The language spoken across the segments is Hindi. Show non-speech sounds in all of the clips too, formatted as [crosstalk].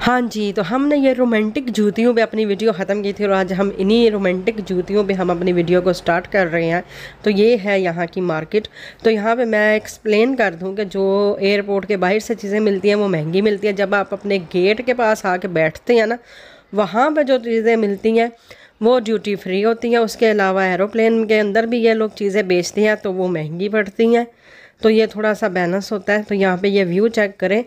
हाँ जी तो हमने ये रोमांटिक जूतियों पे अपनी वीडियो ख़त्म की थी और आज हम इन्हीं रोमांटिक जूतियों पे हम अपनी वीडियो को स्टार्ट कर रहे हैं। तो ये है यहाँ की मार्केट तो यहाँ पे मैं एक्सप्लेन कर दूँ कि जो एयरपोर्ट के बाहर से चीज़ें मिलती हैं, वो महँगी मिलती हैं। जब आप अपने गेट के पास आके बैठते हैं ना, वहाँ पर जो चीज़ें मिलती हैं, वो ड्यूटी फ्री होती हैं। उसके अलावा एरोप्लेन के अंदर भी ये लोग चीज़ें बेचते हैं तो वो महँगी पड़ती हैं। तो ये थोड़ा सा बैलेंस होता है। तो यहाँ पर ये व्यू चेक करें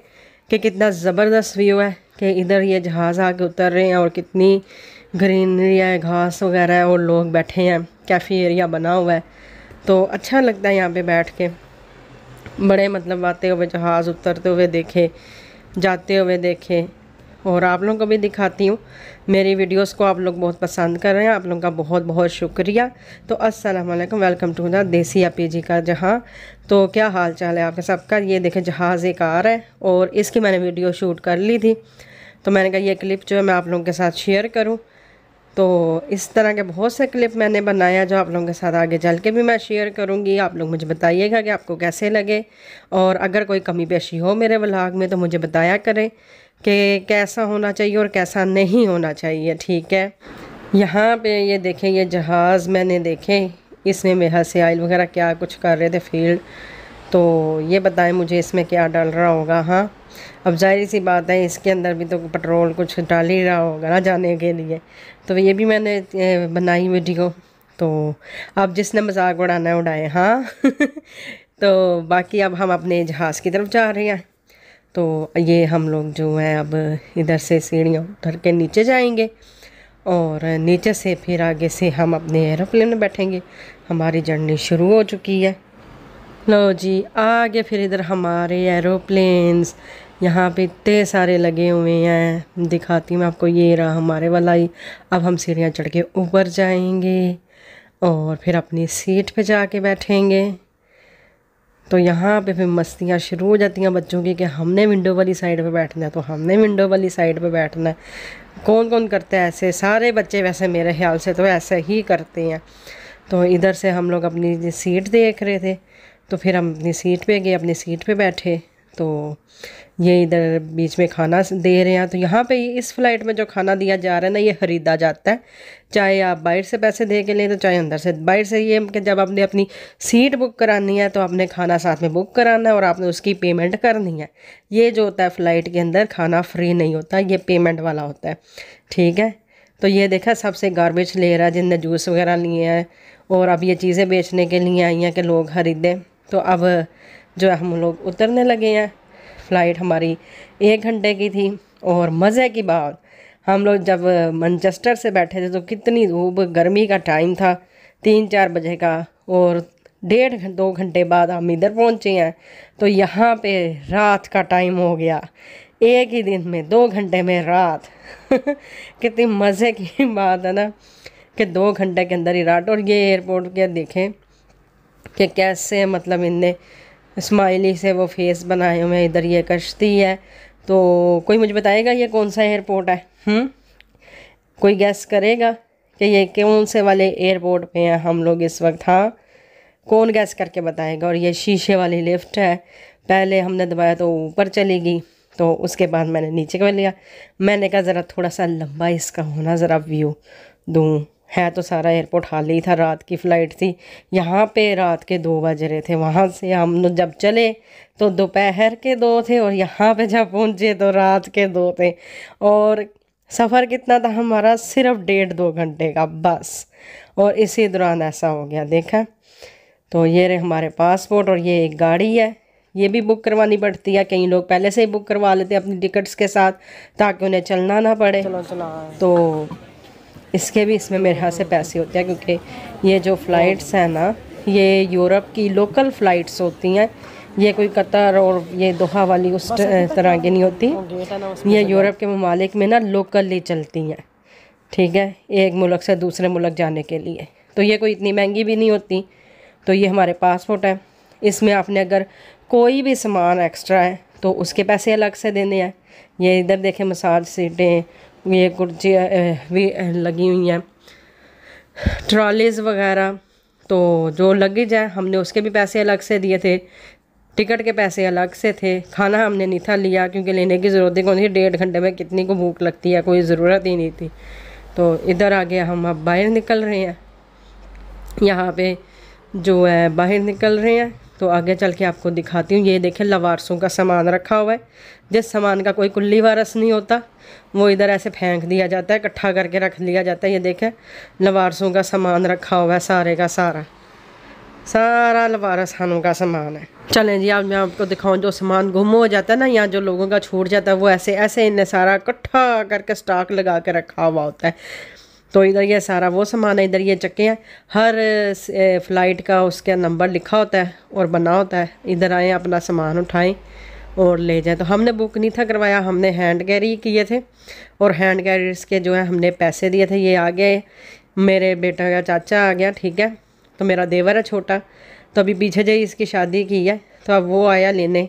कि कितना ज़बरदस्त व्यू है। कि इधर ये जहाज़ आके उतर रहे हैं और कितनी ग्रीनरी है, घास वगैरह है और लोग बैठे हैं, कैफ़ी एरिया बना हुआ है। तो अच्छा लगता है यहाँ पे बैठ के। बड़े मतलब आते हुए जहाज़ उतरते हुए देखे, जाते हुए देखे। और आप लोगों को भी दिखाती हूँ। मेरी वीडियोस को आप लोग बहुत पसंद कर रहे हैं। आप लोगों का बहुत बहुत शुक्रिया। तो अस्सलाम वालेकुम। वेलकम टू द देसी आपी जी का जहाँ। तो क्या हाल चाल है आपके सबका? ये देखें, जहाज़ एक आ रहा है और इसकी मैंने वीडियो शूट कर ली थी। तो मैंने कहा, ये क्लिप जो है मैं आप लोगों के साथ शेयर करूँ। तो इस तरह के बहुत से क्लिप मैंने बनाया जो आप लोगों के साथ आगे चल के भी मैं शेयर करूँगी। आप लोग मुझे बताइएगा कि आपको कैसे लगे। और अगर कोई कमी पेशी हो मेरे व्लाग में तो मुझे बताया करें कि कैसा होना चाहिए और कैसा नहीं होना चाहिए, ठीक है? यहाँ पे ये देखें, ये जहाज़ मैंने देखे। इसमें मेहा से आयल वगैरह क्या कुछ कर रहे थे फ़ील्ड तो ये बताएँ मुझे इसमें क्या डाल रहा होगा हाँ? अब ज़ाहिर सी बात है, इसके अंदर भी तो पेट्रोल कुछ डाल ही रहा होगा ना जाने के लिए। तो ये भी मैंने बनाई वीडियो। तो अब जिसने मज़ाक उड़ाना है, उड़ाए हाँ? [laughs] तो बाकी अब हम अपने जहाज़ की तरफ़ जा रहे हैं। तो ये हम लोग जो हैं अब इधर से सीढ़ियाँ उतर के नीचे जाएँगे और नीचे से फिर आगे से हम अपने एरोप्लेन में बैठेंगे। हमारी जर्नी शुरू हो चुकी है। लो जी, आगे फिर इधर हमारे एरोप्लेन्स। यहाँ पे इतने सारे लगे हुए हैं। दिखाती हूँ आपको, ये रहा हमारे वाला ही अब हम सीढ़ियाँ चढ़ के ऊपर जाएँगे और फिर अपनी सीट पे जाके बैठेंगे। तो यहाँ पे फिर मस्तियाँ शुरू हो जाती हैं बच्चों की कि हमने विंडो वाली साइड पे बैठना है तो हमने विंडो वाली साइड पे बैठना है। कौन कौन करते हैं ऐसे? सारे बच्चे वैसे मेरे ख्याल से तो ऐसे ही करते हैं। तो इधर से हम लोग अपनी सीट देख रहे थे तो फिर हम अपनी सीट पे गए, अपनी सीट पे बैठे। तो ये इधर बीच में खाना दे रहे हैं। तो यहाँ पे इस फ़्लाइट में जो खाना दिया जा रहा है ना, ये ख़रीदा जाता है। चाहे आप बाहर से पैसे दे के लें तो चाहे अंदर से। बाहर से ये कि जब आपने अपनी सीट बुक करानी है तो आपने खाना साथ में बुक कराना है और आपने उसकी पेमेंट करनी है। ये जो होता है फ़्लाइट के अंदर, खाना फ्री नहीं होता, ये पेमेंट वाला होता है। ठीक है? तो ये देखा, सबसे गार्बेज ले रहा है, जिनने जूस वगैरह लिए हैं और अब ये चीज़ें बेचने के लिए आई हैं कि लोग ख़रीदें। तो अब जो है हम लोग उतरने लगे हैं। फ़्लाइट हमारी एक घंटे की थी और मज़े की बात। हम लोग जब मैनचेस्टर से बैठे थे तो कितनी धूप, गर्मी का टाइम था, तीन चार बजे का और डेढ़ दो घंटे बाद हम इधर पहुँचे हैं। तो यहाँ पे रात का टाइम हो गया। एक ही दिन में, दो घंटे में रात। [laughs] कितनी मज़े की बात है ना कि दो घंटे के अंदर ही रात। और ये एयरपोर्ट के देखें कि कैसे मतलब इनने स्माइली से वो फेस बनाए हुए हैं, इधर ये कश्ती है। तो कोई मुझे बताएगा ये कौन सा एयरपोर्ट है? हुँ? हम्म? कोई गैस करेगा कि ये कौन से वाले एयरपोर्ट पे हैं हम लोग इस वक्त? हाँ कौन गैस करके बताएगा? और ये शीशे वाली लिफ्ट है। पहले हमने दबाया तो ऊपर चली गई तो उसके बाद मैंने नीचे कर लिया। मैंने कहा, ज़रा थोड़ा सा लंबा इसका होना, ज़रा व्यू दूँ। है तो सारा एयरपोर्ट खाली था रात की फ़्लाइट थी। यहाँ पे रात के दो बज रहे थे वहाँ से हम जब चले तो दोपहर के दो थे और यहाँ पे जब पहुँचे तो रात के दो थे। और सफ़र कितना था हमारा? सिर्फ़ डेढ़ दो घंटे का बस। और इसी दौरान ऐसा हो गया देखा? तो ये रहे हमारे पासपोर्ट और ये एक गाड़ी है। ये भी बुक करवानी पड़ती है कई लोग पहले से ही बुक करवा लेते हैं अपनी टिकट्स के साथ ताकि उन्हें चलना ना पड़े। चलो चलो। तो इसके भी इसमें मेरे हाथ से पैसे होते हैं क्योंकि ये जो फ़्लाइट्स हैं ना ये यूरोप की लोकल फ़्लाइट्स होती हैं। ये कोई कतर और ये दोहा वाली उस तरह की नहीं होती। ये यूरोप के ममालिक में ना लोकली चलती हैं ठीक है? एक मुल्क से दूसरे मुल्क जाने के लिए। तो ये कोई इतनी महँगी भी नहीं होती तो ये हमारे पासपोर्ट है। इसमें आपने अगर कोई भी सामान एक्स्ट्रा है तो उसके पैसे अलग से देने हैं। ये इधर देखें मसाज सीटें ये कुर्सियाँ भी लगी हुई हैं। ट्रॉलीज़ वगैरह तो जो लगेज है, हमने उसके भी पैसे अलग से दिए थे। टिकट के पैसे अलग से थे। खाना हमने नहीं था लिया, क्योंकि लेने की ज़रूरत ही कौन थी डेढ़ घंटे में कितनी को भूख लगती है, कोई ज़रूरत ही नहीं थी। तो इधर आगे हम, अब बाहर निकल रहे हैं। यहाँ पे जो है, बाहर निकल रहे हैं। तो आगे चल के आपको दिखाती हूँ। ये देखें, लवारसों का सामान रखा हुआ है। जिस सामान का कोई कुल्ली वारस नहीं होता, वो इधर ऐसे फेंक दिया जाता है, इकट्ठा करके रख लिया जाता है। ये देखें, लवारसों का सामान रखा हुआ है, सारे का सारा। सारा लवारस खानों का सामान है। चलें जी, अब मैं आपको दिखाऊँ, जो सामान गुम हो जाता है ना यहाँ जो लोगों का छूट जाता है, वो ऐसे ऐसे इन्हें सारा इकट्ठा करके स्टॉक लगा के रखा हुआ होता है। तो इधर ये सारा वो सामान है, इधर ये चक्के हैं। हर फ़्लाइट का उसका नंबर लिखा होता है। और बना होता है। इधर आए, अपना सामान उठाएँ और ले जाएँ। तो हमने बुक नहीं था करवाया, हमने हैंड कैरी किए थे और हैंड कैरीज के जो है, हमने पैसे दिए थे। ये आ गए, मेरे बेटा का चाचा आ गया, ठीक है? तो मेरा देवर है छोटा। तो अभी पीछे जाइए, इसकी शादी की है। तो अब वो आया लेने।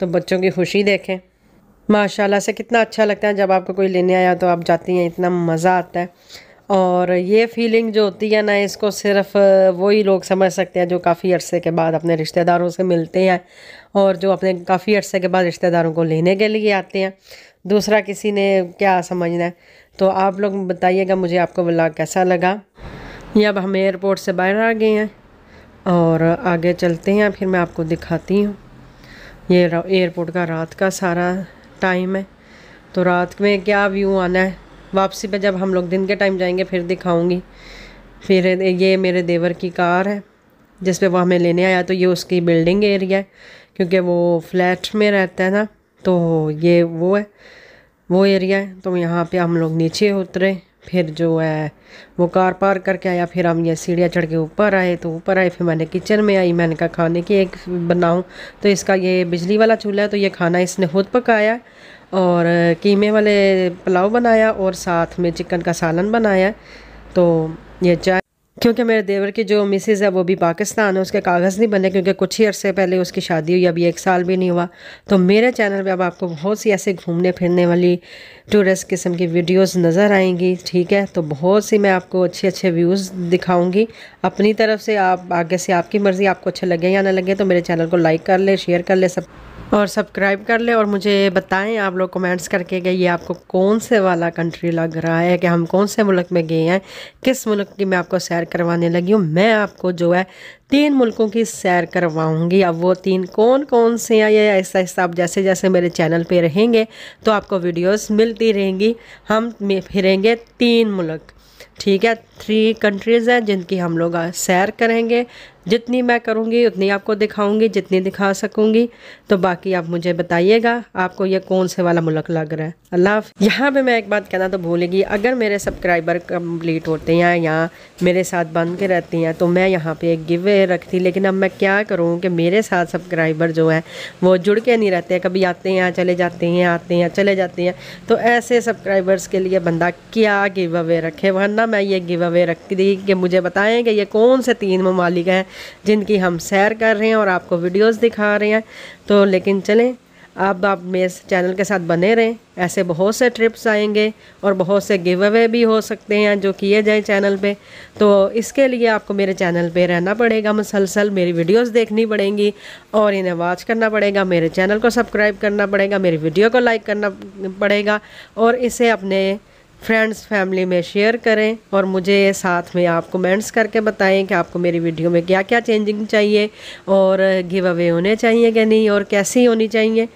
तो बच्चों की खुशी देखें। माशाल्लाह से कितना अच्छा लगता है। जब आपको कोई लेने आया तो आप जाती हैं, इतना मज़ा आता है। और ये फीलिंग जो होती है ना, इसको सिर्फ़ वही लोग समझ सकते हैं जो काफ़ी अरसे के बाद अपने रिश्तेदारों से मिलते हैं और जो अपने काफ़ी अरसे के बाद रिश्तेदारों को लेने के लिए आते हैं। दूसरा किसी ने क्या समझना है? तो आप लोग बताइएगा मुझे आपको ब्लॉग कैसा लगा। ये अब हम एयरपोर्ट से बाहर आ गए हैं और आगे चलते हैं, फिर मैं आपको दिखाती हूँ। ये एयरपोर्ट का रात का सारा टाइम है। तो रात में क्या व्यू आना है? वापसी पे जब हम लोग दिन के टाइम जाएँगे, फिर दिखाऊँगी। फिर ये मेरे देवर की कार है, जिस पे वो हमें लेने आया तो ये उसकी बिल्डिंग एरिया है, क्योंकि वो फ्लैट में रहता है ना तो ये वो है, वो एरिया है तो यहाँ पे हम लोग नीचे उतरे, फिर जो है, वो कार पार करके आया, फिर हम ये सीढ़ियाँ चढ़ के ऊपर आए तो ऊपर आए, फिर मैंने किचन में आई, मैंने कहा, खाने की एक बनाऊँ तो इसका ये बिजली वाला चूल्हा है तो ये खाना इसने खुद पकाया और कीमे वाले पुलाव बनाया और साथ में चिकन का सालन बनाया। तो ये चाय, क्योंकि मेरे देवर की जो मिसेज़ है वो भी पाकिस्तान है, उसके कागज़ नहीं बने क्योंकि कुछ ही अर्से पहले उसकी शादी हुई, अभी एक साल भी नहीं हुआ। तो मेरे चैनल पे अब आपको बहुत सी ऐसे घूमने फिरने वाली टूरिस्ट किस्म की वीडियोस नज़र आएँगी, ठीक है? तो बहुत सी मैं आपको अच्छे अच्छे व्यूज़ दिखाऊँगी। अपनी तरफ़ से आप, आगे से आपकी मर्ज़ी, आपको अच्छा लगे या ना लगे तो मेरे चैनल को लाइक कर ले, शेयर कर ले सब। और सब्सक्राइब कर ले और मुझे बताएँ आप लोग कमेंट्स करके कि ये आपको कौन से वाला कंट्री लग रहा है, कि हम कौन से मुल्क में गए हैं, किस मुल्क की मैं आपको सैर करवाने लगी हूँ। मैं आपको जो है तीन मुल्कों की सैर करवाऊँगी। अब वो तीन कौन कौन से हैं, ये ऐसा ऐसा आप जैसे जैसे मेरे चैनल पे रहेंगे तो आपको वीडियोस मिलती रहेंगी। हम फिरेंगे तीन मुल्क, ठीक है? थ्री कंट्रीज़ हैं जिनकी हम लोग सैर करेंगे। जितनी मैं करूँगी, उतनी आपको दिखाऊँगी, जितनी दिखा सकूँगी। तो बाकी आप मुझे बताइएगा, आपको ये कौन से वाला मुल्क लग रहा है। अल्लाह यहाँ पे मैं एक बात कहना तो भूलेगी, अगर मेरे सब्सक्राइबर कंप्लीट होते हैं या मेरे साथ बन के रहती हैं तो मैं यहाँ पे एक गिव रखती, लेकिन अब मैं क्या करूँ कि मेरे साथ सब्सक्राइबर जो है, वो जुड़ के नहीं रहते कभी आते हैं, चले जाते हैं, आते हैं, चले जाते हैं। तो ऐसे सब्सक्राइबर्स के लिए बंदा क्या गिव अवे रखे? वरना मैं ये गिव अवे रख दी कि मुझे बताएँ कि ये कौन से तीन ममालिक हैं जिनकी हम सैर कर रहे हैं और आपको वीडियोस दिखा रहे हैं। तो लेकिन चलें, अब आप मेरे चैनल के साथ बने रहें। ऐसे बहुत से ट्रिप्स आएँगे और बहुत से गिव अवे भी हो सकते हैं जो किए जाए चैनल पे। तो इसके लिए आपको मेरे चैनल पे रहना पड़ेगा मुसलसल, मेरी वीडियोस देखनी पड़ेंगी और इन्हें वॉच करना पड़ेगा, मेरे चैनल को सब्सक्राइब करना पड़ेगा, मेरी वीडियो को लाइक करना पड़ेगा और इसे अपने फ्रेंड्स फैमिली में शेयर करें और मुझे साथ में आप कमेंट्स करके बताएँ कि आपको मेरी वीडियो में क्या क्या चेंजिंग चाहिए और गिव अवे होने चाहिए कि नहीं और कैसी होनी चाहिए।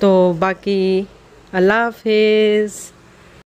तो बाकी, अल्लाह हाफिज़।